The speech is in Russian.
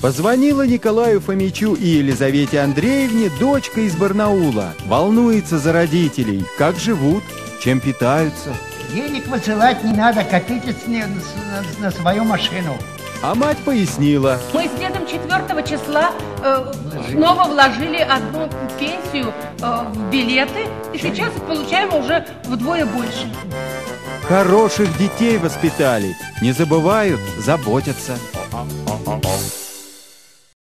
Позвонила Николаю Фомичу и Елизавете Андреевне дочка из Барнаула. Волнуется за родителей, как живут, чем питаются. Денег высылать не надо, катитесь на, на, на свою машину. А мать пояснила, Мы следом 4 числа э, снова вложили одну пенсию э, в билеты, и сейчас получаем уже вдвое больше. хороших детей воспитали, не забывают, заботятся.